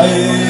Hey.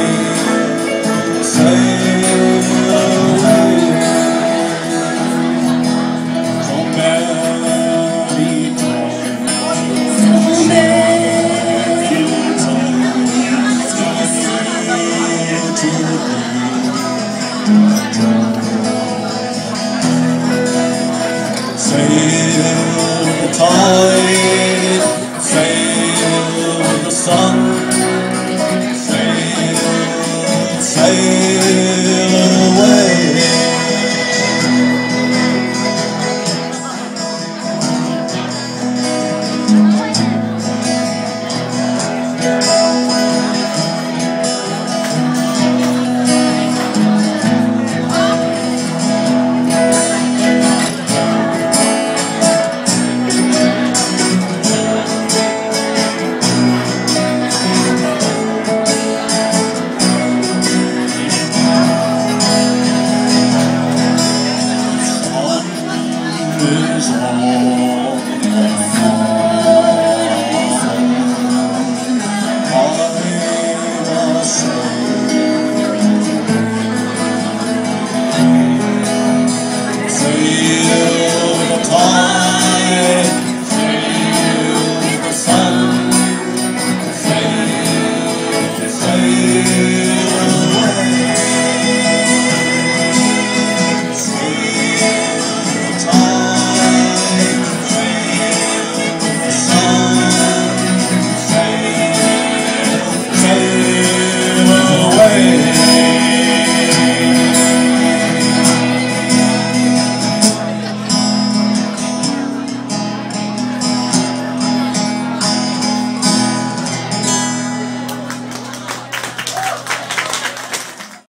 Say it all the time. pasar.